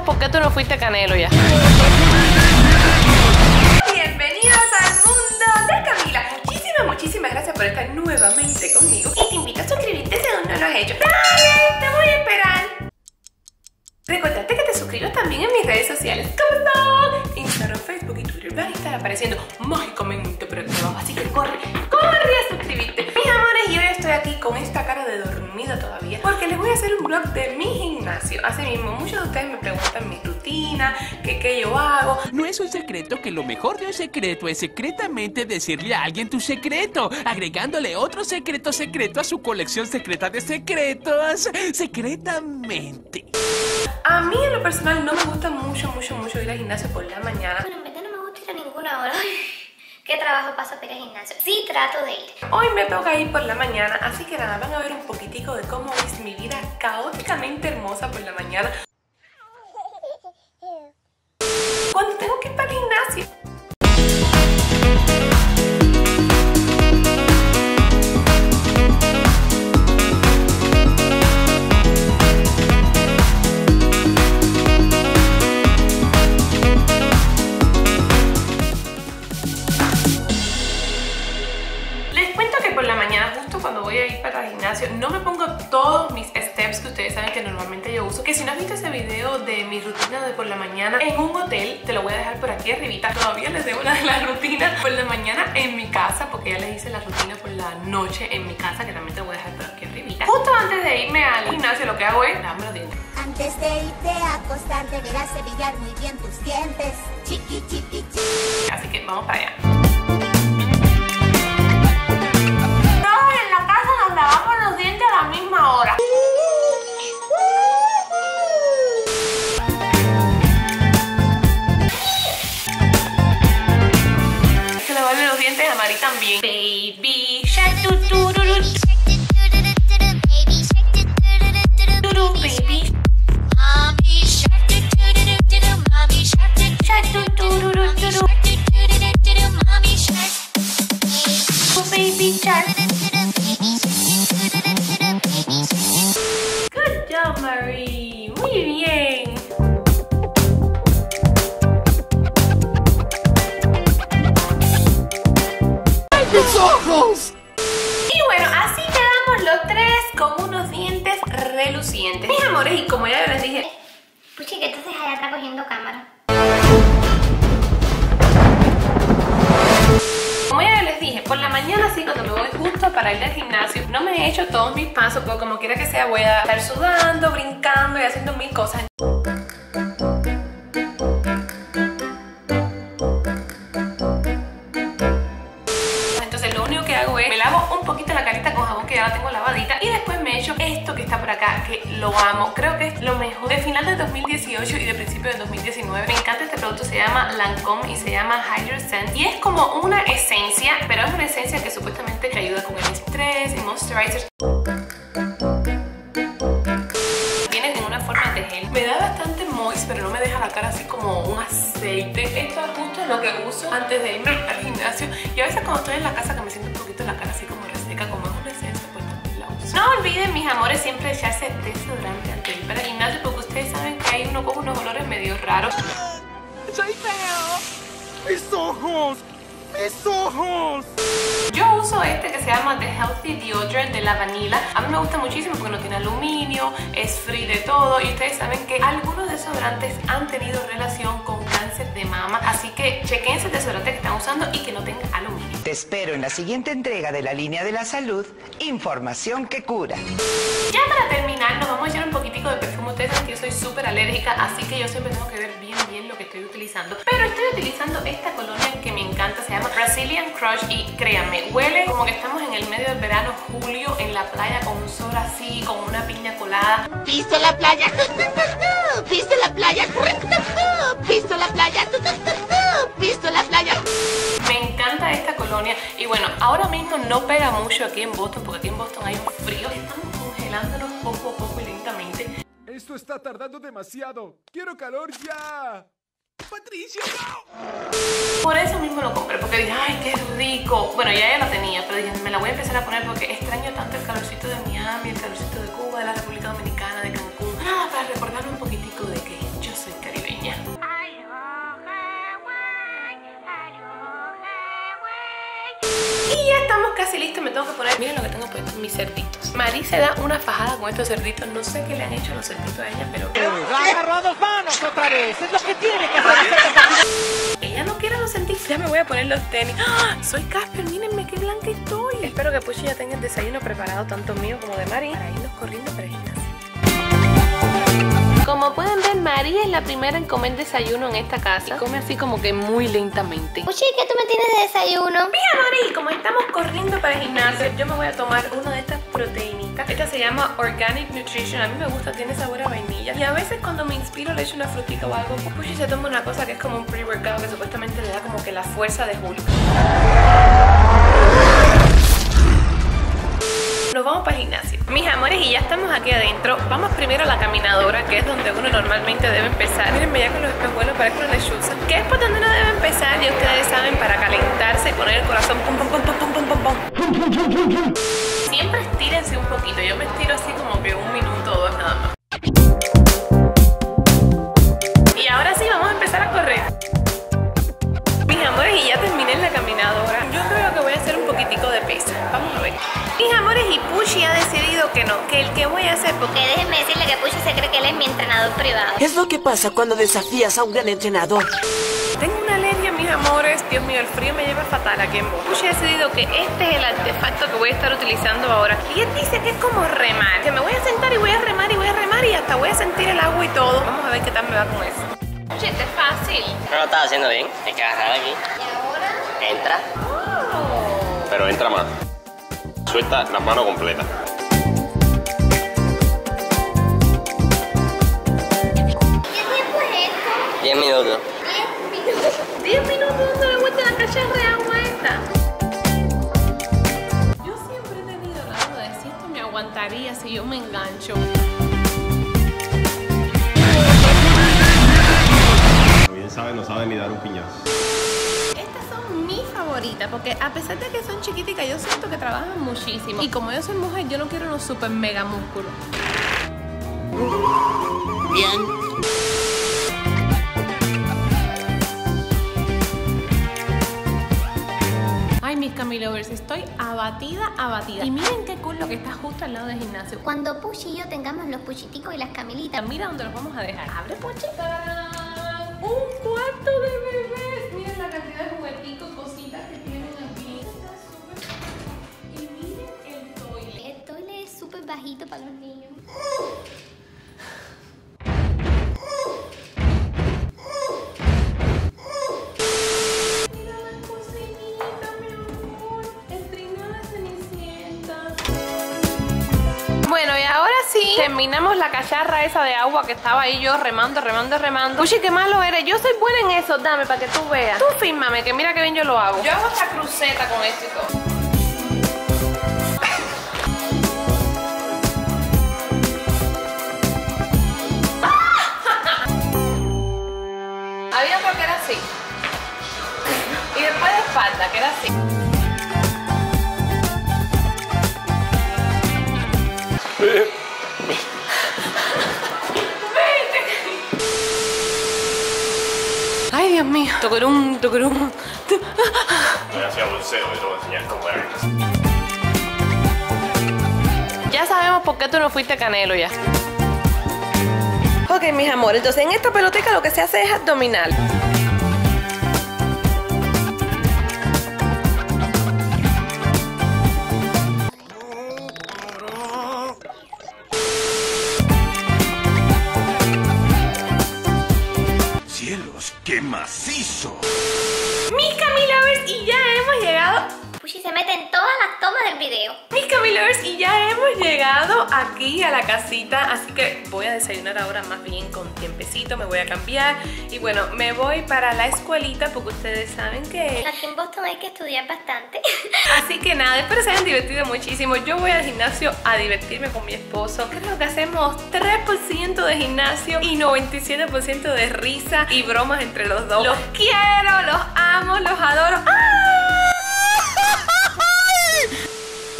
sabemos por qué tú no fuiste Canelo ya. Bienvenidos al mundo de Camila. Muchísimas, muchísimas gracias por estar nuevamente conmigo. Y te invito a suscribirte si aún no lo has hecho. ¡Dale! Te voy a esperar. Recordarte que te suscribas también en mis redes sociales. ¿Cómo? Instagram, Facebook y Twitter van a estar apareciendo mágicamente por aquí abajo. Así que corre, corre a suscribirte. Mis amores, y hoy estoy aquí con esta cara de dormida todavía porque les voy a hacer un vlog de mi gimnasio. Así mismo, muchos de ustedes me preguntan mi rutina, que qué yo hago. No es un secreto que lo mejor de un secreto es secretamente decirle a alguien tu secreto, agregándole otro secreto secreto a su colección secreta de secretos, secretamente. A mí en lo personal no me gusta mucho, mucho, mucho ir al gimnasio por la mañana. Bueno, en verdad no me gusta ir a ninguna hora. ¿Qué trabajo paso para ir al gimnasio? Sí, trato de ir. Hoy me toca ir por la mañana, así que nada, van a ver un poquitico de cómo es mi vida caóticamente hermosa por la mañana. Cuando tengo que ir para el gimnasio. Mañana en un hotel, te lo voy a dejar por aquí arribita. Todavía les debo una de las rutinas por la mañana en mi casa, porque ya les hice la rutina por la noche en mi casa, que también te voy a dejar por aquí arribita. Justo antes de irme al gimnasio, lo que hago es lavarme los dientes. Antes de irte a acostar deberás cepillar muy bien tus dientes. Chiqui, chiqui, chiqui. Así que vamos para allá. Dije, por la mañana sí, cuando me voy justo para ir al gimnasio, no me he hecho todos mis pasos, porque como quiera que sea, voy a estar sudando, brincando y haciendo mil cosas. Esto que está por acá que lo amo. Creo que es lo mejor de final de 2018 y de principio de 2019. Me encanta este producto, se llama Lancome y se llama Hydro Scent y es como una esencia, pero es una esencia que supuestamente te ayuda con el estrés y moisturizer. Viene en una forma de gel. Me da bastante moist, pero no me deja la cara así como un aceite. Esto es justo lo que uso antes de irme al gimnasio. Y a veces cuando estoy en la casa que me siento un poquito la cara así como No olviden, mis amores, siempre echarse desodorante antes de ir para el gimnasio porque ustedes saben que hay uno con unos olores medio raros. ¡Soy feo! ¡Mis ojos! ¡Mis ojos! Yo uso este que se llama The Healthy Deodorant de la vanilla. A mí me gusta muchísimo porque no tiene aluminio, es free de todo y ustedes saben que algunos desodorantes han tenido relación con cáncer de mama. Así que chequen ese desodorante que están usando y que no tenga aluminio. Te espero en la siguiente entrega de la línea de la salud, información que cura. Ya para terminar, nos vamos a echar un poquitico de perfume. Ustedes saben que yo soy súper alérgica, así que yo siempre tengo que ver bien, bien lo que estoy utilizando. Pero estoy utilizando esta colonia que me encanta, se llama Brazilian Crush y créanme, huele como que estamos en el medio del verano, julio, en la playa con un sol así, con una piña colada. Piso la playa. Piso la playa. Piso la playa. Piso la playa. Y bueno, ahora mismo no pega mucho aquí en Boston porque aquí en Boston hay un frío. Estamos congelándonos poco a poco y lentamente. Esto está tardando demasiado. Quiero calor ya. ¡Patricio, no! Por eso mismo lo compré, porque dije, ay, qué rico. Bueno, ya ya la tenía, pero dije, me la voy a empezar a poner porque extraño tanto el calorcito de Miami, el calorcito de Cuba, de la República Dominicana, de Cancún. Nada, para recordarme un poquitico casi lista, me tengo que poner. Miren lo que tengo puesto, mis cerditos. Mari se da una fajada con estos cerditos. No sé qué le han hecho los cerditos a ella, pero. agarró a dos manos otra vez. Es lo que tiene que hacer. Ella no quiere los cerditos. Ya me voy a poner los tenis. ¡Ah! Soy Casper, mírenme qué blanca estoy. Espero que Puchi ya tenga el desayuno preparado, tanto mío como de Mari, para irnos corriendo para. Como pueden ver, Mari es la primera en comer desayuno en esta casa. Y come así como que muy lentamente. Puchi, ¿qué tú me tienes de desayuno? Mira, Mari, como estamos corriendo para el gimnasio, yo me voy a tomar una de estas proteínitas. Esta se llama Organic Nutrition. A mí me gusta, tiene sabor a vainilla. Y a veces cuando me inspiro le echo una frutita o algo. Puchi se toma una cosa que es como un pre-workout que supuestamente le da como que la fuerza de Hulk. Nos vamos para el gimnasio. Y ya estamos aquí adentro. Vamos primero a la caminadora, que es donde uno normalmente debe empezar. Mírenme ya con los espejuelos, parece una lechuza. Que es por donde uno debe empezar, ya ustedes saben, para calentarse y poner el corazón pum pum pum pum pum pum pum pum. Siempre estírense un poquito. Yo me estiro así como que un minuto o dos nada más. Y ahora sí, vamos a empezar a correr. Mis amores, y ya terminé la caminadora. Yo creo que voy a hacer un poquitico de pesa. Vamos a ver. Mis amores, y Pushi ha que no, que el que voy a hacer, porque Que déjenme decirle que Puchi se cree que él es mi entrenador privado. Es lo que pasa cuando desafías a un gran entrenador. tengo una alergia, mis amores. Dios mío, el frío me lleva fatal aquí en. Pushi ha decidido que este es el artefacto que voy a estar utilizando ahora. Y él dice que es como remar. Que me voy a sentar y voy a remar y voy a remar y hasta voy a sentir el agua y todo. Vamos a ver qué tal me va con eso. Puchi, este es fácil. No lo estás haciendo bien. Hay que agarrar aquí. Entra. Pero entra más. Suelta la mano completa. 10 minutos. 10 minutos. 10 minutos dándole vuelta a la cacharra de agua esta. Yo siempre he tenido la duda de si esto me aguantaría si yo me engancho. Bien sabe, no sabe ni dar un piñazo. Estas son mis favoritas porque a pesar de que son chiquiticas, yo siento que trabajan muchísimo. Y como yo soy mujer, yo no quiero unos super mega músculos. Bien. Mis Camilovers, estoy abatida, abatida. Y miren qué cool lo que está justo al lado del gimnasio. Cuando Puchi y yo tengamos los puchiticos y las camilitas. Mira dónde los vamos a dejar. Abre, Pochi. Un cuarto de bebés. Miren la cantidad de jugueticos, cositas que tienen aquí. Está súper. Y miren el toilet. El toile es súper bajito para los terminamos la cacharra esa de agua que estaba ahí yo remando, remando, remando. Uy, qué malo eres. Yo soy buena en eso, dame para que tú veas. Tú fírmame, que mira que bien yo lo hago. Yo hago esta cruceta con esto y todo. Había otro que era así. Y después de espalda, que era así. Ay, Dios mío. Toquerum, toquerum. Voy a hacer bolseo y te voy a enseñar cómo era. Ya sabemos por qué tú no fuiste canelo ya. Ok, mis amores, entonces en esta peloteca lo que se hace es abdominal. Video. Mis Camilers, y ya hemos llegado aquí a la casita, así que voy a desayunar ahora más bien con tiempecito, me voy a cambiar y bueno, me voy para la escuelita porque ustedes saben que... Aquí en Boston hay que estudiar bastante. Así que nada, espero se hayan divertido muchísimo. Yo voy al gimnasio a divertirme con mi esposo. Creo que hacemos 3% de gimnasio y 97% de risa y bromas entre los dos. Los quiero, los amo, los adoro. ¡Ah!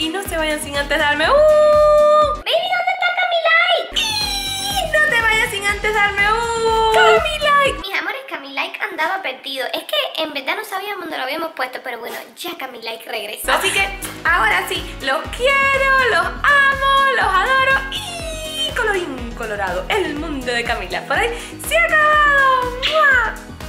Y no se vayan sin antes darme un... Baby, ¿dónde está Camilike? Y no te vayas sin antes darme un... ¡Cami like! Mis amores, Camilike anda andaba perdido. Es que en verdad no sabíamos dónde lo habíamos puesto, pero bueno, ya Camila regresó. Así que ahora sí, los quiero, los amo, los adoro y colorín colorado, el mundo de Camila por ahí se ha acabado. ¡Mua!